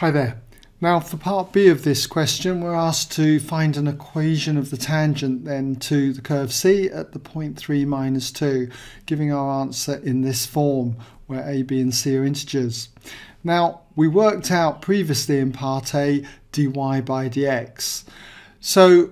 Hi there. Now for part B of this question we're asked to find an equation of the tangent then to the curve C at the point 3 minus 2 giving our answer in this form where a, b and c are integers. Now we worked out previously in part A dy by dx. So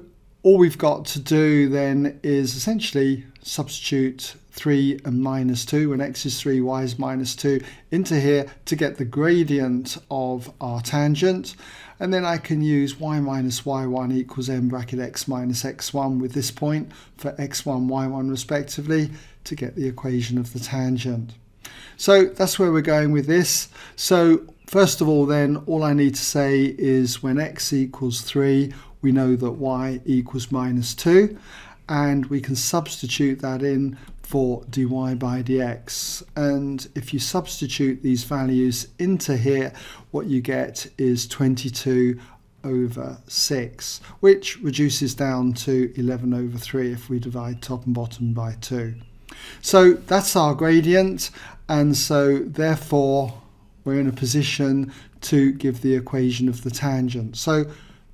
all we've got to do then is essentially substitute 3 and minus 2 when x is 3 y is minus 2 into here to get the gradient of our tangent and then I can use y minus y1 equals m bracket x minus x1 with this point for x1 y1 respectively to get the equation of the tangent. So that's where we're going with this. So first of all then all I need to say is when x equals 3 we know that y equals minus 2 and we can substitute that in for dy by dx and if you substitute these values into here what you get is 22 over 6 which reduces down to 11 over 3 if we divide top and bottom by 2. So that's our gradient and so therefore we're in a position to give the equation of the tangent. So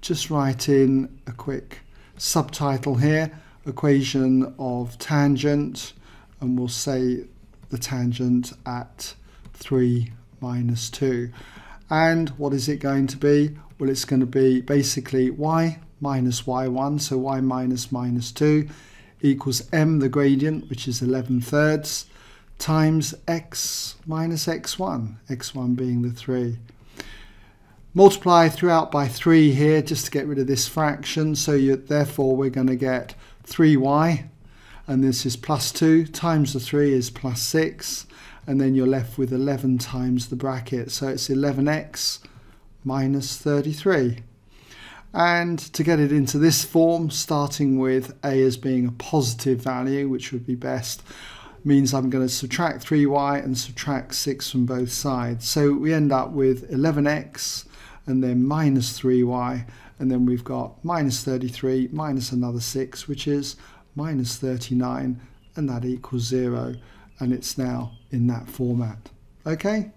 just write in a quick subtitle here equation of tangent and we'll say the tangent at 3 minus 2. And what is it going to be? Well, it's going to be basically y minus y1, so y minus minus 2 equals m, the gradient, which is 11 thirds, times x minus x1, x1 being the 3. Multiply throughout by 3 here just to get rid of this fraction, so you, therefore we're going to get 3y and this is plus 2 times the 3 is plus 6 and then you're left with 11 times the bracket. So it's 11x minus 33 and to get it into this form starting with a as being a positive value which would be best means I'm going to subtract 3y and subtract 6 from both sides. So we end up with 11x and then minus 3y and then we've got minus 33 minus another 6 which is minus 39 and that equals 0 and it's now in that format. Okay?